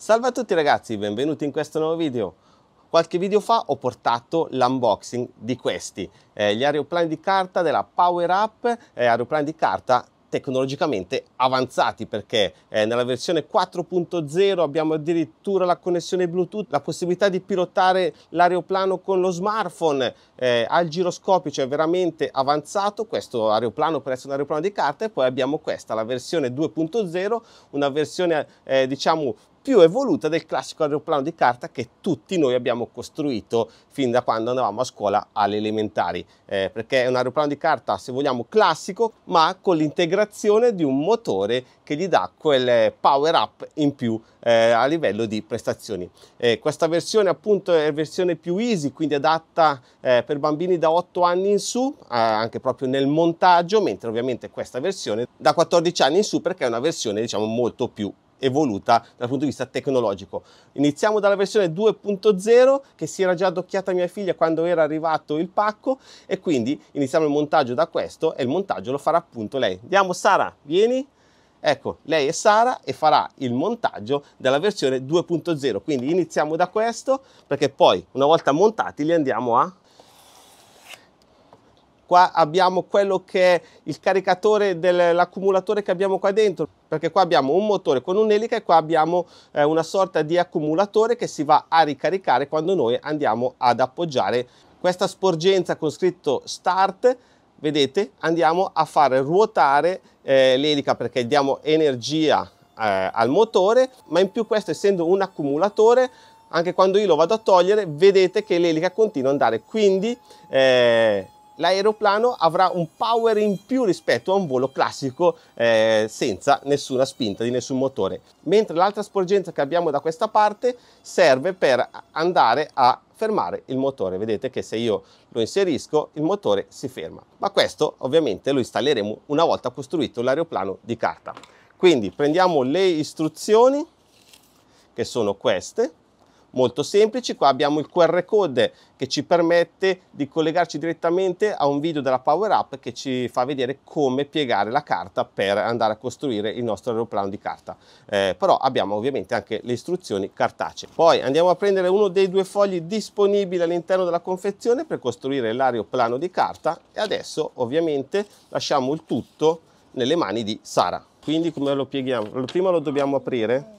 Salve a tutti ragazzi, benvenuti in questo nuovo video. Qualche video fa ho portato l'unboxing di questi, eh, gli aeroplani di carta della Power Up, eh, aeroplani di carta tecnologicamente avanzati perché eh, nella versione 4.0 abbiamo addirittura la connessione Bluetooth, la possibilità di pilotare l'aeroplano con lo smartphone eh, al giroscopio, cioè veramente avanzato questo aeroplano per essere un aeroplano di carta e poi abbiamo questa, la versione 2.0, una versione eh, diciamo più evoluta del classico aeroplano di carta che tutti noi abbiamo costruito fin da quando andavamo a scuola alle elementari, eh, perché è un aeroplano di carta, se vogliamo, classico, ma con l'integrazione di un motore che gli dà quel power up in più eh, a livello di prestazioni. Eh, questa versione appunto è versione più easy, quindi adatta eh, per bambini da 8 anni in su, eh, anche proprio nel montaggio, mentre ovviamente questa versione da 14 anni in su perché è una versione diciamo molto più evoluta dal punto di vista tecnologico. Iniziamo dalla versione 2.0 che si era già adocchiata mia figlia quando era arrivato il pacco e quindi iniziamo il montaggio da questo e il montaggio lo farà appunto lei. Andiamo Sara, vieni. Ecco, lei è Sara e farà il montaggio della versione 2.0. Quindi iniziamo da questo perché poi una volta montati li andiamo a qua abbiamo quello che è il caricatore dell'accumulatore che abbiamo qua dentro perché qua abbiamo un motore con un'elica e qua abbiamo eh, una sorta di accumulatore che si va a ricaricare quando noi andiamo ad appoggiare questa sporgenza con scritto start. Vedete? Andiamo a fare ruotare eh, l'elica perché diamo energia eh, al motore ma in più questo essendo un accumulatore anche quando io lo vado a togliere vedete che l'elica continua ad andare. Quindi eh, l'aeroplano avrà un power in più rispetto a un volo classico eh, senza nessuna spinta di nessun motore. Mentre l'altra sporgenza che abbiamo da questa parte serve per andare a fermare il motore. Vedete che se io lo inserisco il motore si ferma. Ma questo ovviamente lo installeremo una volta costruito l'aeroplano di carta. Quindi prendiamo le istruzioni che sono queste molto semplici. Qua abbiamo il QR code che ci permette di collegarci direttamente a un video della Power Up che ci fa vedere come piegare la carta per andare a costruire il nostro aeroplano di carta. Eh, però abbiamo ovviamente anche le istruzioni cartacee. Poi andiamo a prendere uno dei due fogli disponibili all'interno della confezione per costruire l'aeroplano di carta e adesso ovviamente lasciamo il tutto nelle mani di Sara. Quindi come lo pieghiamo? Prima lo dobbiamo aprire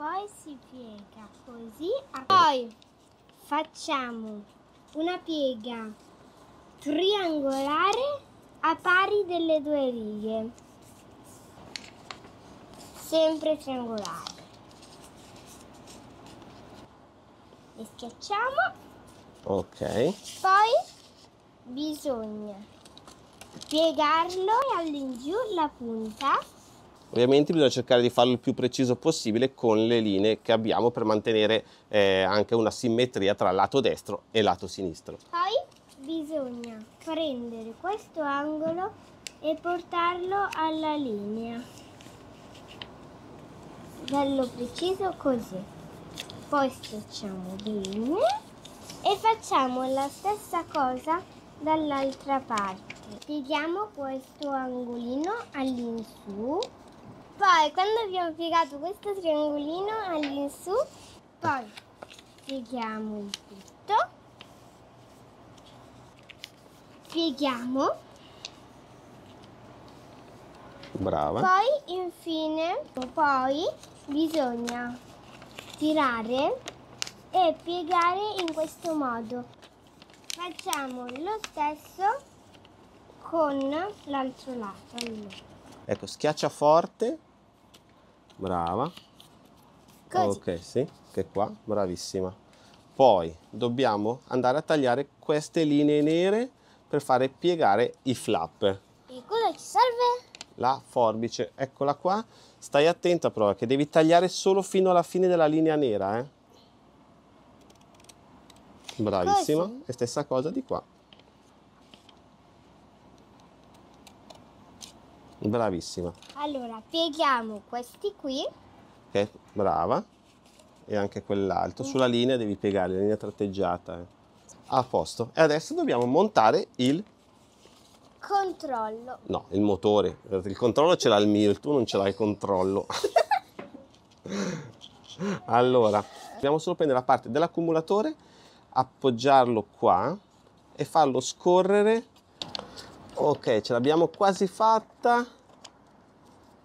poi così. Poi facciamo una piega triangolare a pari delle due righe. Sempre triangolare. Le schiacciamo. Ok. Poi bisogna piegarlo all'ingiù la punta Ovviamente bisogna cercare di farlo il più preciso possibile con le linee che abbiamo per mantenere eh, anche una simmetria tra lato destro e lato sinistro. Poi bisogna prendere questo angolo e portarlo alla linea. Bello preciso così. Poi schiacciamo bene e facciamo la stessa cosa dall'altra parte. Pieghiamo questo angolino all'insù poi quando abbiamo piegato questo triangolino all'insù, poi pieghiamo il tutto, pieghiamo, brava, poi infine, poi bisogna tirare e piegare in questo modo. Facciamo lo stesso con l'altro lato. Allora. Ecco, schiaccia forte brava Così. ok sì che qua bravissima poi dobbiamo andare a tagliare queste linee nere per fare piegare i flap e cosa ci serve? la forbice eccola qua stai attenta però che devi tagliare solo fino alla fine della linea nera eh? bravissima Così. e stessa cosa di qua Bravissima. Allora, pieghiamo questi qui. Ok, brava. E anche quell'altro. Sulla linea devi piegare, la linea tratteggiata. Eh. A posto. E adesso dobbiamo montare il... Controllo. No, il motore. Il controllo ce l'ha il mio, il tuo non ce l'ha il controllo. allora dobbiamo solo prendere la parte dell'accumulatore appoggiarlo qua e farlo scorrere ok ce l'abbiamo quasi fatta.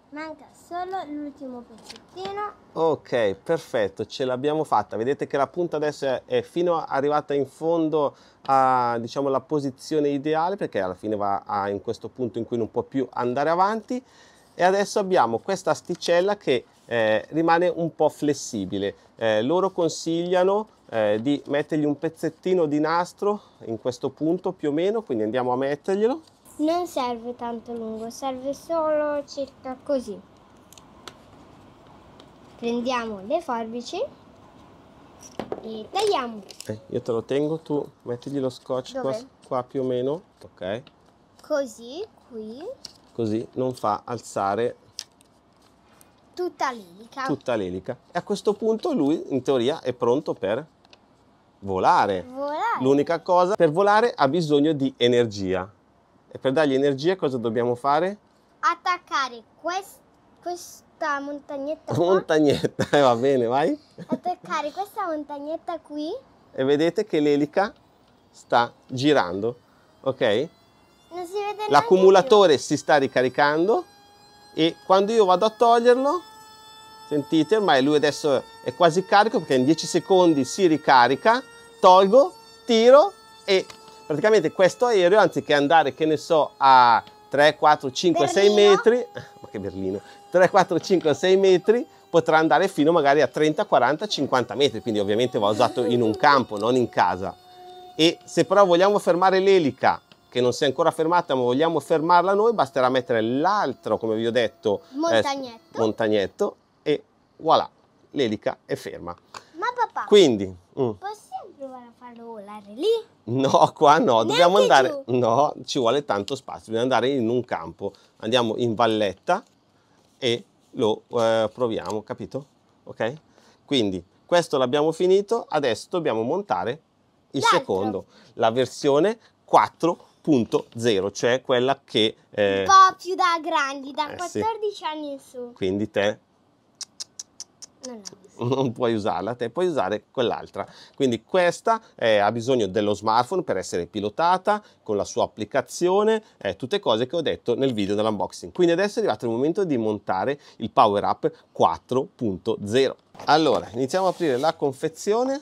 Manca solo l'ultimo pezzettino. ok perfetto ce l'abbiamo fatta. Vedete che la punta adesso è, fino arrivata in fondo a diciamo la posizione ideale perché alla fine va a, in questo punto in cui non può più andare avanti. E adesso abbiamo questa asticella che eh, rimane un po' flessibile. Eh, loro consigliano eh, di mettergli un pezzettino di nastro in questo punto più o meno quindi andiamo a metterglielo Non serve tanto lungo, serve solo circa così. Prendiamo le forbici e tagliamo. Eh, io te lo tengo tu mettigli lo scotch qua, qua più o meno ok Così, qui, così non fa alzare tutta l'elica. tutta l'elica e a questo punto lui in teoria è pronto per volare Volare. l'unica cosa per volare ha bisogno di energia e per dargli energia cosa dobbiamo fare? Attaccare quest- questa montagnetta qua. montagnetta eh, va bene vai Attaccare questa montagnetta qui. e vedete che l'elica sta girando ok Non si vede l'accumulatore si sta ricaricando e quando io vado a toglierlo sentite ormai lui adesso è quasi carico perché in 10 secondi si ricarica tolgo tiro e praticamente questo aereo anziché andare che ne so a 3 4 5 6 Berlino? metri ma che berlino 3 4 5 6 metri potrà andare fino magari a 30 40 50 metri quindi ovviamente va usato in un campo non in casa e se però vogliamo fermare l'elica che non si è ancora fermata ma vogliamo fermarla noi basterà mettere l'altro come vi ho detto eh, Montagnetto. montagnetto e voilà l'elica è ferma Ma papà, quindi mm, possiamo provare a farlo volare lì? no qua no dobbiamo Neanche andare no ci vuole tanto spazio dobbiamo andare in un campo. Andiamo in valletta e lo eh, proviamo capito? Ok? Quindi questo l'abbiamo finito adesso dobbiamo montare il secondo la versione 4.0 cioè quella che eh, Un po' più da grandi, da eh, sì. 14 anni in su. quindi te. Non ho non puoi usarla, te puoi usare quell'altra. Quindi questa eh, ha bisogno dello smartphone per essere pilotata con la sua applicazione, eh, tutte cose che ho detto nel video dell'unboxing. Quindi adesso è arrivato il momento di montare il Power Up 4.0. Allora, iniziamo a aprire la confezione.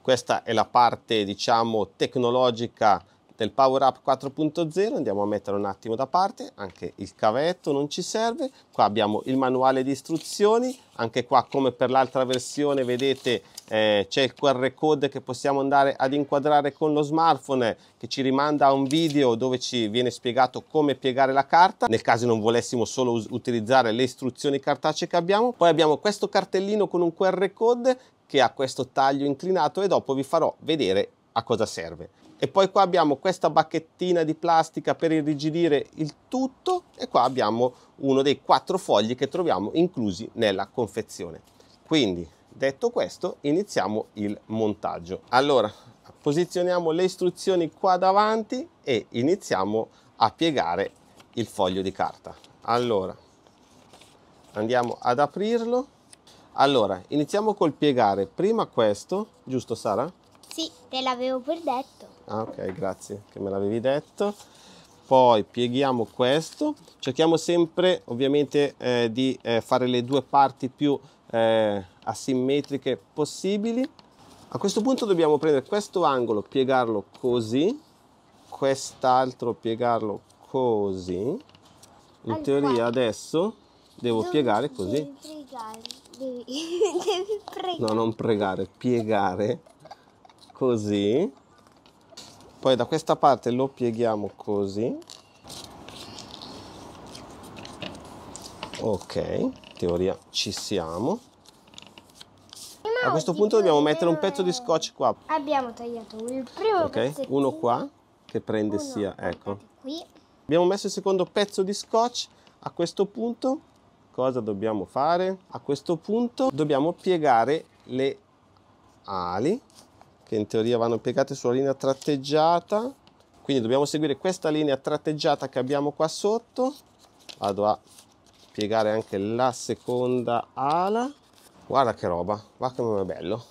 Questa è la parte, diciamo, tecnologica del Power Up 4.0 andiamo a mettere un attimo da parte anche il cavetto non ci serve qua abbiamo il manuale di istruzioni anche qua come per l'altra versione vedete eh, c'è il QR code che possiamo andare ad inquadrare con lo smartphone che ci rimanda a un video dove ci viene spiegato come piegare la carta. Nel caso non volessimo solo utilizzare le istruzioni cartacee che abbiamo poi abbiamo questo cartellino con un QR code che ha questo taglio inclinato e dopo vi farò vedere a cosa serve e poi qua abbiamo questa bacchettina di plastica per irrigidire il tutto e qua abbiamo uno dei quattro fogli che troviamo inclusi nella confezione quindi detto questo iniziamo il montaggio allora posizioniamo le istruzioni qua davanti e iniziamo a piegare il foglio di carta allora andiamo ad aprirlo allora iniziamo col piegare prima questo giusto Sara? Sì, te l'avevo pur detto. Ah, ok, grazie che me l'avevi detto. Poi pieghiamo questo, cerchiamo sempre ovviamente eh, di eh, fare le due parti più eh, asimmetriche possibili. A questo punto dobbiamo prendere questo angolo, piegarlo così, quest'altro piegarlo così. In Al teoria quadro. adesso devo Dove piegare così. Pregare. Devi, devi pregare. No, non pregare, piegare così. Poi da questa parte lo pieghiamo così. Ok, in teoria ci siamo. A questo punto dobbiamo mettere un pezzo di scotch qua. Abbiamo tagliato il primo Ok, pezzettino. uno qua che prende Uno sia, ecco. Qui. Abbiamo messo il secondo pezzo di scotch. A questo punto cosa dobbiamo fare? A questo punto dobbiamo piegare le ali che in teoria vanno piegate sulla linea tratteggiata. Quindi dobbiamo seguire questa linea tratteggiata che abbiamo qua sotto. Vado a piegare anche la seconda ala. Guarda che roba, guarda come è bello.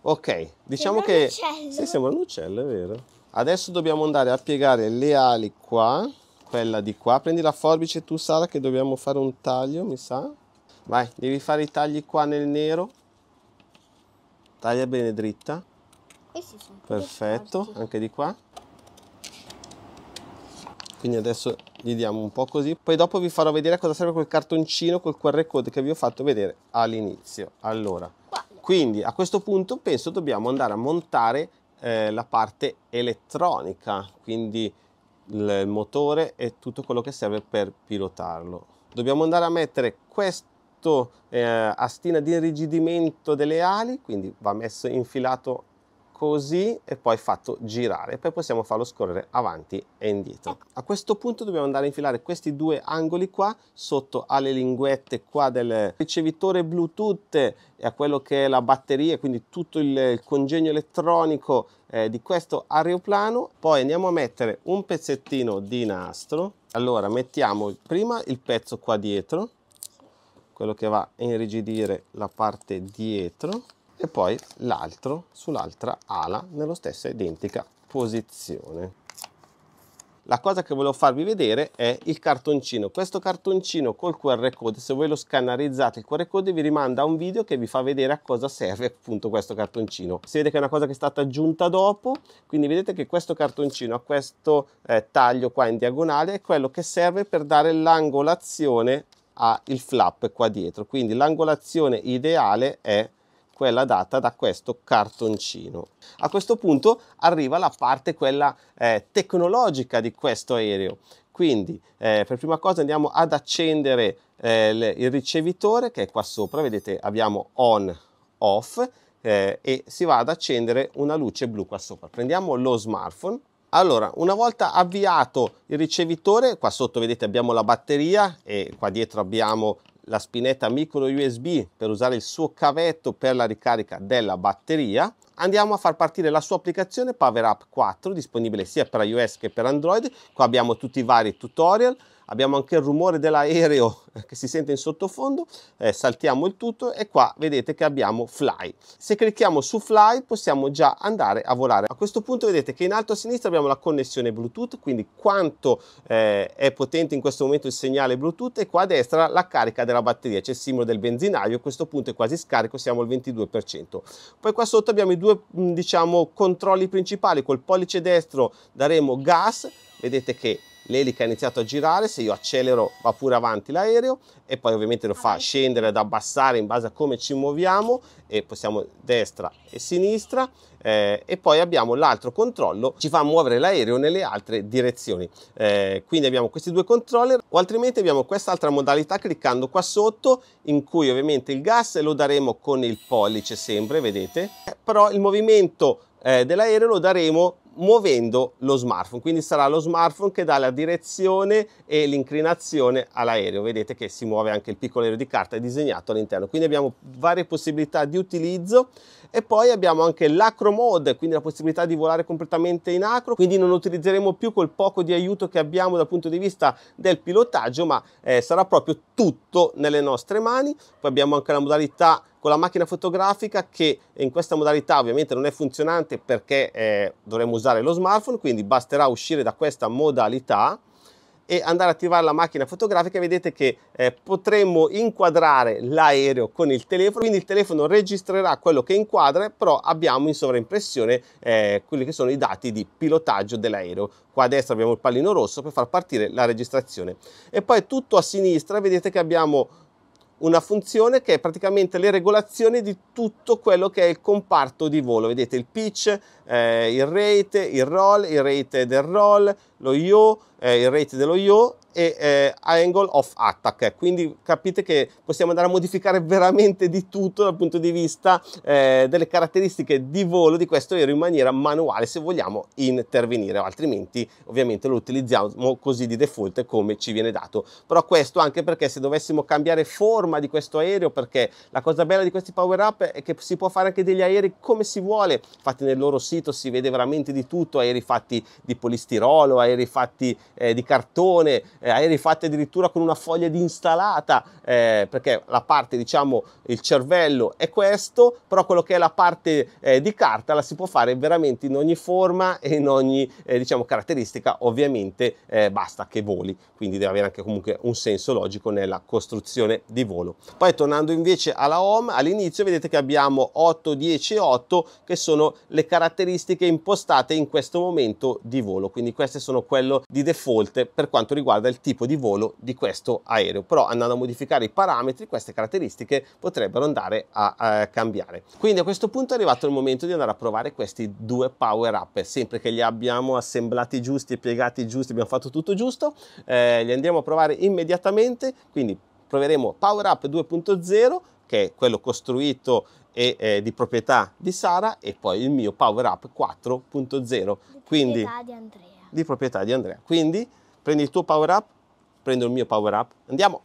Ok, diciamo Sembra un che... uccello. Sì, sembra un uccello, è vero. Adesso dobbiamo andare a piegare le ali qua, quella di qua. Prendi la forbice tu, Sara, che dobbiamo fare un taglio, mi sa. Vai, devi fare i tagli qua nel nero. Taglia bene dritta. Questi sono Perfetto, anche di qua. Quindi adesso gli diamo un po' così. Poi dopo vi farò vedere cosa serve quel cartoncino col QR code che vi ho fatto vedere all'inizio. Allora, quindi a questo punto penso dobbiamo andare a montare eh, la parte elettronica, quindi il, il motore e tutto quello che serve per pilotarlo. Dobbiamo andare a mettere questo eh, astina di irrigidimento delle ali, quindi va messo infilato così e poi fatto girare, poi possiamo farlo scorrere avanti e indietro. A questo punto dobbiamo andare a infilare questi due angoli qua sotto alle linguette qua del ricevitore Bluetooth e a quello che è la batteria, quindi tutto il, congegno elettronico eh, di questo aeroplano. Poi andiamo a mettere un pezzettino di nastro. Allora mettiamo prima il pezzo qua dietro, quello che va a irrigidire la parte dietro e poi l'altro sull'altra ala nella stessa identica posizione. La cosa che volevo farvi vedere è il cartoncino. Questo cartoncino col QR code, se voi lo scannerizzate il QR code vi rimanda a un video che vi fa vedere a cosa serve appunto questo cartoncino. Si vede che è una cosa che è stata aggiunta dopo, quindi vedete che questo cartoncino ha questo eh, taglio qua in diagonale, è quello che serve per dare l'angolazione al flap qua dietro. Quindi l'angolazione ideale è quella data da questo cartoncino. A questo punto arriva la parte quella eh, tecnologica di questo aereo. Quindi eh, per prima cosa andiamo ad accendere eh, il ricevitore che è qua sopra, vedete abbiamo on, off eh, e si va ad accendere una luce blu qua sopra. Prendiamo lo smartphone. Allora, una volta avviato il ricevitore, qua sotto vedete abbiamo la batteria e qua dietro abbiamo la spinetta micro USB per usare il suo cavetto per la ricarica della batteria. Andiamo a far partire la sua applicazione Power Up 4, disponibile sia per iOS che per Android. Qua abbiamo tutti i vari tutorial. Abbiamo anche il rumore dell'aereo che si sente in sottofondo, eh, saltiamo il tutto e qua vedete che abbiamo Fly. Se clicchiamo su Fly possiamo già andare a volare. A questo punto vedete che in alto a sinistra abbiamo la connessione Bluetooth, quindi quanto eh, è potente in questo momento il segnale Bluetooth e qua a destra la carica della batteria, c'è il simbolo del benzinaio, a questo punto è quasi scarico, siamo al 22%. Poi qua sotto abbiamo i due diciamo controlli principali, col pollice destro daremo gas, vedete che l'elica ha iniziato a girare, se io accelero va pure avanti l'aereo e poi ovviamente lo fa scendere ed abbassare in base a come ci muoviamo e possiamo destra e sinistra eh, e poi abbiamo l'altro controllo ci fa muovere l'aereo nelle altre direzioni. Eh, quindi abbiamo questi due controller o altrimenti abbiamo quest'altra modalità cliccando qua sotto in cui ovviamente il gas lo daremo con il pollice sempre vedete? Eh, però il movimento eh, dell'aereo lo daremo muovendo lo smartphone, quindi sarà lo smartphone che dà la direzione e l'inclinazione all'aereo. Vedete che si muove anche il piccolo aereo di carta disegnato all'interno. Quindi abbiamo varie possibilità di utilizzo e poi abbiamo anche l'acro mode, quindi la possibilità di volare completamente in acro, quindi non utilizzeremo più quel poco di aiuto che abbiamo dal punto di vista del pilotaggio, ma eh, sarà proprio tutto nelle nostre mani. Poi abbiamo anche la modalità con la macchina fotografica che in questa modalità ovviamente non è funzionante perché eh, dovremo usare lo smartphone, quindi basterà uscire da questa modalità e andare a attivare la macchina fotografica vedete che eh, potremmo inquadrare l'aereo con il telefono quindi il telefono registrerà quello che inquadra però abbiamo in sovraimpressione eh, quelli che sono i dati di pilotaggio dell'aereo. Qua a destra abbiamo il pallino rosso per far partire la registrazione. E poi tutto a sinistra vedete che abbiamo una funzione che è praticamente le regolazioni di tutto quello che è il comparto di volo. Vedete il pitch, eh, il rate, il roll, il rate del roll, lo yaw, eh, il rate dello yaw e eh, angle of attack. Quindi capite che possiamo andare a modificare veramente di tutto dal punto di vista eh, delle caratteristiche di volo di questo aereo in maniera manuale se vogliamo intervenire, altrimenti ovviamente lo utilizziamo così di default come ci viene dato. Però questo anche perché se dovessimo cambiare forma di questo aereo, perché la cosa bella di questi power up è che si può fare anche degli aerei come si vuole, infatti nel loro sito si vede veramente di tutto, aerei fatti di polistirolo, aerei fatti eh, di cartone, eh, aerei fatti addirittura con una foglia di instalata, eh, perché la parte, diciamo, il cervello è questo, però quello che è la parte eh, di carta la si può fare veramente in ogni forma e in ogni, eh, diciamo, caratteristica, ovviamente eh, basta che voli, quindi deve avere anche comunque un senso logico nella costruzione di volo. Poi tornando invece alla home, all'inizio vedete che abbiamo 8, 10 e 8 che sono le caratteristiche impostate in questo momento di volo, quindi queste sono quello di default per quanto riguarda il tipo di volo di questo aereo, però andando a modificare i parametri queste caratteristiche potrebbero andare a, a cambiare. Quindi a questo punto è arrivato il momento di andare a provare questi due power up, sempre che li abbiamo assemblati giusti e piegati giusti, abbiamo fatto tutto giusto, eh, li andiamo a provare immediatamente, quindi proveremo Power Up 2.0 che è quello costruito e eh, di proprietà di Sara e poi il mio Power Up 4.0 quindi di proprietà di Andrea. Quindi prendi il tuo Power Up prendo il mio Power Up. Andiamo